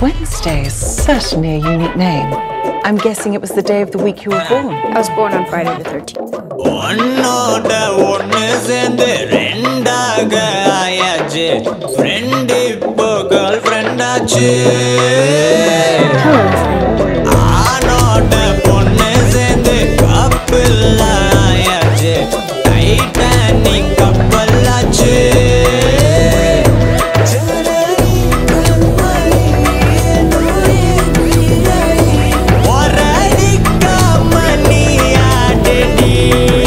Wednesday certainly a unique name. I'm guessing it was the day of the week you were born. I was born on Friday the 13th. ti.